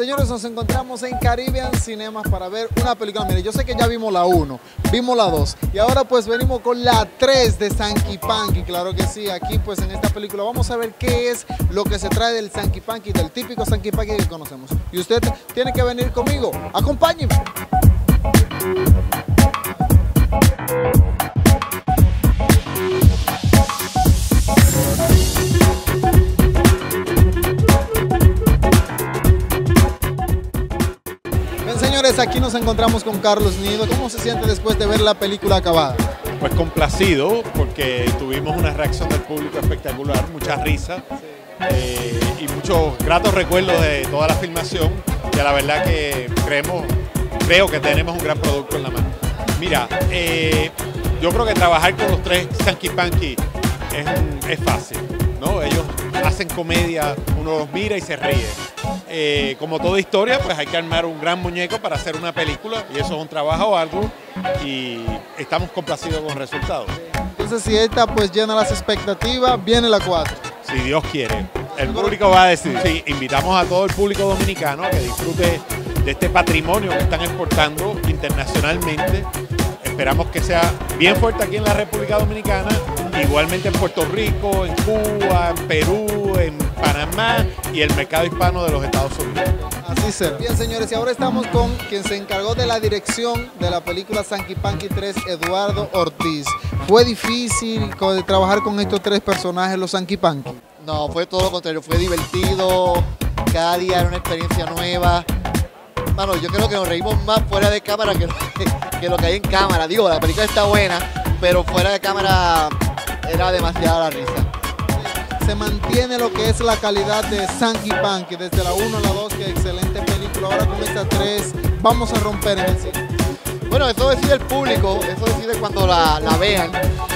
Señores, nos encontramos en Caribbean Cinemas para ver una película. Mire, yo sé que ya vimos la 1, vimos la 2 y ahora pues venimos con la 3 de Sanky Panky. Claro que sí, aquí pues en esta película vamos a ver qué es lo que se trae del Sanky Panky, del típico Sanky Panky que conocemos. Y usted tiene que venir conmigo. Acompáñeme. Bien, señores, aquí nos encontramos con Carlos Nido. ¿Cómo se siente después de ver la película acabada? Pues complacido porque tuvimos una reacción del público espectacular, mucha risa eh, y muchos gratos recuerdos de toda la filmación, que la verdad que creemos, creo que tenemos un gran producto en la mano. Mira, eh, yo creo que trabajar con los tres Sanky Panky es, es fácil, ¿no? Ellos hacen comedia, uno los mira y se ríe. Eh, como toda historia, pues hay que armar un gran muñeco para hacer una película y eso es un trabajo arduo y estamos complacidos con el resultado. Entonces, si esta pues llena las expectativas, viene la 4. Si Dios quiere. El público va a decidir. Sí, invitamos a todo el público dominicano que disfrute de este patrimonio que están exportando internacionalmente. Esperamos que sea bien fuerte aquí en la República Dominicana, igualmente en Puerto Rico, en Cuba, en Perú, en Panamá y el mercado hispano de los Estados Unidos. Así será. Bien, señores, y ahora estamos con quien se encargó de la dirección de la película Sanky Panky 3, Eduardo Ortiz. ¿Fue difícil trabajar con estos tres personajes, los Sanky Panky? No, fue todo lo contrario, fue divertido, cada día era una experiencia nueva. Mano, yo creo que nos reímos más fuera de cámara que lo que, lo que hay en cámara. Digo, la película está buena, pero fuera de cámara era demasiada la risa. Mantiene lo que es la calidad de Sanky Panky, desde la 1 a la 2, que excelente película. Ahora con esta 3 vamos a romper en el cine. Bueno, eso decide el público, eso decide cuando la, la vean.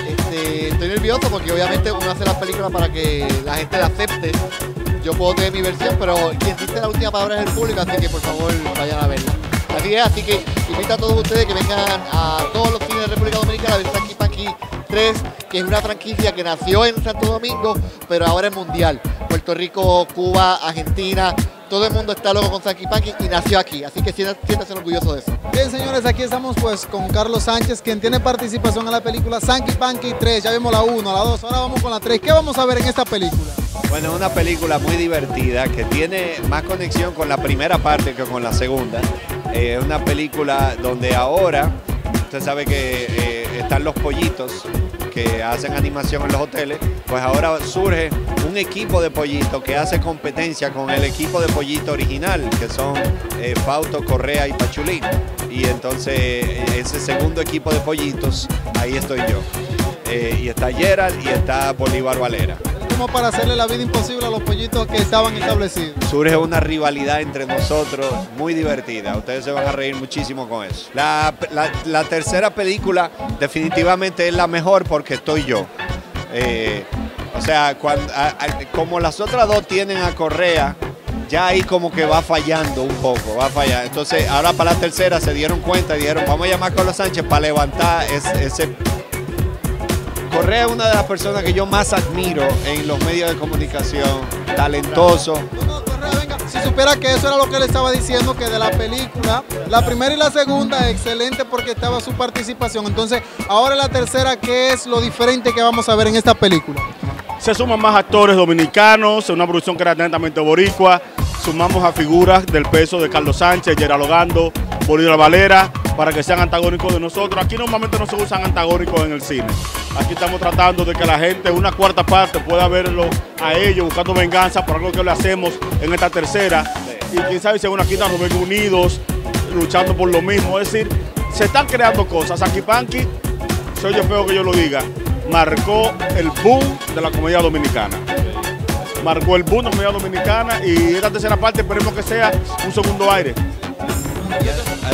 Este, estoy nervioso porque obviamente uno hace las películas para que la gente la acepte. Yo puedo tener mi versión, pero quien dice la última palabra es el público, así que por favor vayan a verla. Así es, así que invito a todos ustedes que vengan a todos los cines de República Dominicana a ver Sanky Panky 3, que es una franquicia que nació en Santo Domingo, pero ahora es mundial. Puerto Rico, Cuba, Argentina, todo el mundo está loco con Sanky Panky y nació aquí, así que siéntanse siéntanse orgullosos de eso. Bien, señores, aquí estamos pues con Carlos Sánchez, quien tiene participación en la película Sanky Panky 3. Ya vimos la 1, la 2, ahora vamos con la 3. ¿Qué vamos a ver en esta película? Bueno, es una película muy divertida que tiene más conexión con la primera parte que con la segunda. Eh, Es una película donde ahora, usted sabe que eh, están los pollitos que hacen animación en los hoteles, pues ahora surge un equipo de pollitos que hace competencia con el equipo de pollito original, que son eh, Fausto, Correa y Pachulín. Y entonces eh, ese segundo equipo de pollitos, ahí estoy yo. Eh, y está Gerald y está Bolívar Valera. Para hacerle la vida imposible a los pollitos que estaban establecidos. surge una rivalidad entre nosotros muy divertida. Ustedes se van a reír muchísimo con eso. La, tercera película definitivamente es la mejor porque estoy yo. Eh, o sea, como las otras dos tienen a Correa, ya ahí como que va fallando un poco, va. Entonces, ahora para la tercera se dieron cuenta y dijeron, vamos a llamar a Carlos Sánchez para levantar ese Correa es una de las personas que yo más admiro en los medios de comunicación, talentoso, No, no, Correa, venga. Si supiera que eso era lo que le estaba diciendo, que de la película, la primera y la segunda, excelente porque estaba su participación. Entonces, ahora la tercera, ¿qué es lo diferente que vamos a ver en esta película? Se suman más actores dominicanos, una producción que era netamente boricua. Sumamos a figuras del peso de Carlos Sánchez, Gerardo Gando, Bolívar Valera, para que sean antagónicos de nosotros. Aquí normalmente no se usan antagónicos en el cine. Aquí estamos tratando de que la gente, una cuarta parte, pueda verlo a ellos buscando venganza por algo que le hacemos en esta tercera. Y quién sabe si una quinta nos ven unidos, luchando por lo mismo. Es decir, se están creando cosas. Aquí Panky, soy yo feo que yo lo diga, marcó el boom de la comedia dominicana. Marcó el boom de la comedia dominicana y esta tercera parte esperemos que sea un segundo aire.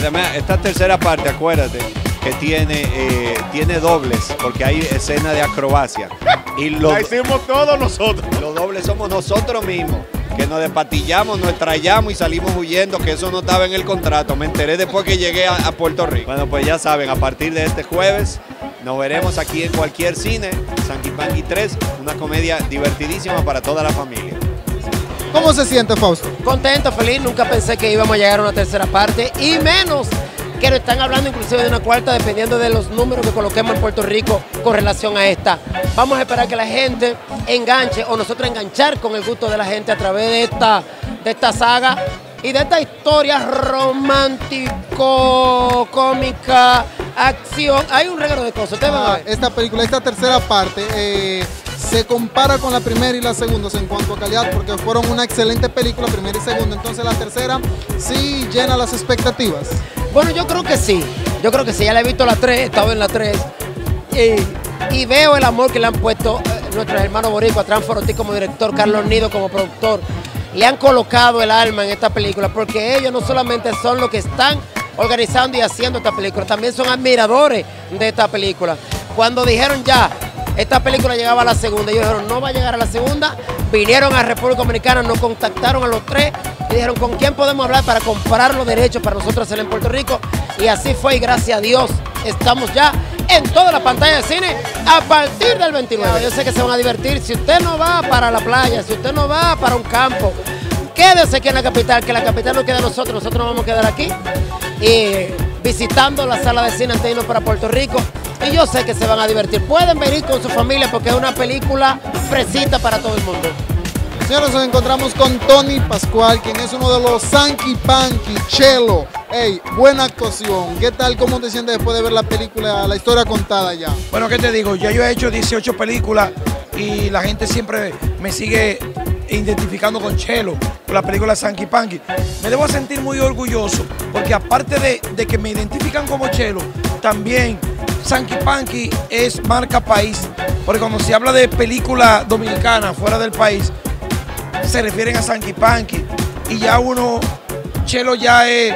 Además, esta tercera parte, acuérdate, que tiene, eh, tiene dobles, porque hay escena de acrobacia. Y los, La hicimos todos nosotros. los dobles somos nosotros mismos, que nos despatillamos, nos estrellamos y salimos huyendo, que eso no estaba en el contrato. Me enteré después que llegué a, a Puerto Rico. Bueno, pues ya saben, a partir de este jueves nos veremos aquí en cualquier cine, Sanky Panky 3, una comedia divertidísima para toda la familia. ¿Cómo se siente, Fausto? Contento, feliz, nunca pensé que íbamos a llegar a una tercera parte y menos que nos están hablando inclusive de una cuarta dependiendo de los números que coloquemos en Puerto Rico con relación a esta. Vamos a esperar que la gente enganche o nosotros enganchar con el gusto de la gente a través de esta, de esta saga y de esta historia romántico, cómica, acción. Hay un regalo de cosas. Ustedes van a Ah, ver. esta película, esta tercera parte, eh, se compara con la primera y la segunda en cuanto a calidad, porque fueron una excelente película, primera y segunda. Entonces la tercera sí llena las expectativas. Bueno, yo creo que sí. Yo creo que sí. Ya la he visto la 3, he estado en la 3. Y, veo el amor que le han puesto eh, nuestros hermanos boricuas, Transfor Ortiz como director, Carlos Nido como productor. Le han colocado el alma en esta película porque ellos no solamente son los que están organizando y haciendo esta película, también son admiradores de esta película. Cuando dijeron ya, esta película llegaba a la segunda, ellos dijeron no va a llegar a la segunda, vinieron a República Dominicana, nos contactaron a los tres y dijeron con quién podemos hablar para comprar los derechos para nosotros hacer en Puerto Rico. Y así fue y gracias a Dios estamos ya en toda la pantalla de cine a partir del 29. Yo sé que se van a divertir. Si usted no va para la playa, si usted no va para un campo, quédese aquí en la capital, que la capital no queda nosotros, nosotros nos vamos a quedar aquí y visitando la sala de cine antes de irnos para Puerto Rico. Y yo sé que se van a divertir. Pueden venir con su familia porque es una película fresita para todo el mundo. Señores, nos encontramos con Tony Pascual, quien es uno de los Sanky Panky, Chelo. Hey, buena actuación. ¿Qué tal? ¿Cómo te sientes después de ver la película, la historia contada ya? Bueno, ¿qué te digo? Ya yo he hecho 18 películas y la gente siempre me sigue identificando con Chelo, con la película Sanky Panky. Me debo sentir muy orgulloso porque aparte de, de que me identifican como Chelo, también Sanky Panky es marca país. Porque cuando se habla de película dominicana fuera del país, se refieren a Sanky Panky. Y ya uno, Chelo ya es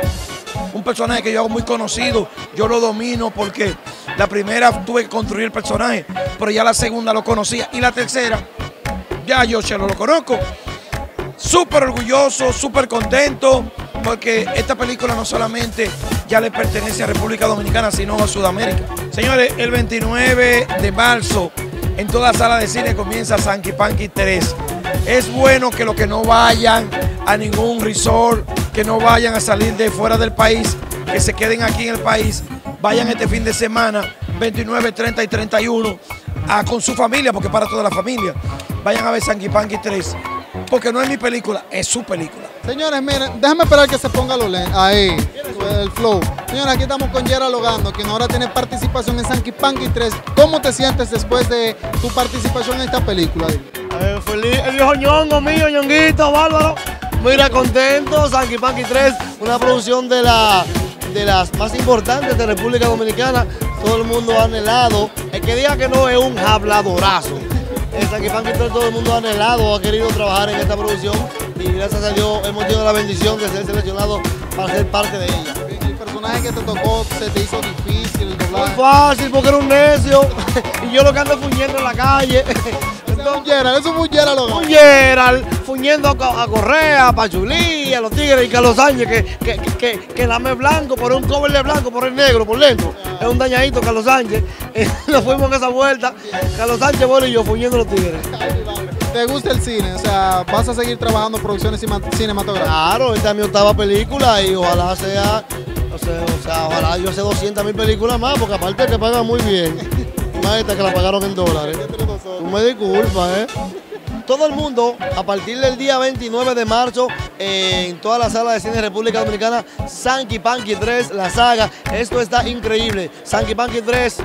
un personaje que yo hago muy conocido, yo lo domino porque la primera tuve que construir el personaje, pero ya la segunda lo conocía y la tercera ya yo Chelo lo conozco. Súper orgulloso, súper contento porque esta película no solamente ya le pertenece a República Dominicana, sino a Sudamérica. Señores, el 29 de marzo en toda sala de cine comienza Sanky Panky 3. Es bueno que los que no vayan a ningún resort, que no vayan a salir de fuera del país, que se queden aquí en el país, vayan este fin de semana, 29, 30 y 31, a, con su familia, porque para toda la familia. Vayan a ver Sanky Panky 3, porque no es mi película, es su película. Señores, miren, déjame esperar que se ponga los lentes. Ahí, el flow. Señores, aquí estamos con Yera Logando, quien ahora tiene participación en Sanky Panky 3. ¿Cómo te sientes después de tu participación en esta película? Eh, feliz, el viejo ñongo mío, ñonguito, bárbaro. Mira, contento, Sanky Panky 3, una producción de, la, de las más importantes de República Dominicana. Todo el mundo ha anhelado. El que diga que no es un habladorazo. El Sanky Panky 3 todo el mundo ha anhelado, ha querido trabajar en esta producción y gracias a Dios hemos tenido la bendición de ser seleccionados para ser parte de ella. El personaje que te tocó se te hizo difícil el Muy fácil porque era un necio y yo lo que ando fuñendo en la calle. Ese es un Yera, eso es un Logando. un Gerald a, Co- a Correa, a Pachulí, a los Tigres y Carlos Sánchez, que, que, que, lame blanco, por un cover de blanco, por el negro, por dentro. Es un dañadito Carlos Sánchez. Eh, Nos fuimos en esa vuelta. Carlos Sánchez, bueno, y yo fuñendo los Tigres. ¿Te gusta el cine? O sea, ¿vas a seguir trabajando producciones cinematográficas? Claro, esta es mi octava película y ojalá sea, o sea, o sea, ojalá yo sea 200 mil películas más, porque aparte te pagan muy bien. Más esta que la pagaron en dólares. Tú me disculpas, ¿eh? Todo el mundo, a partir del día 29 de marzo, en toda la sala de cine de República Dominicana, Sanky Panky 3, la saga. Esto está increíble. Sanky Panky 3,